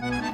Bye.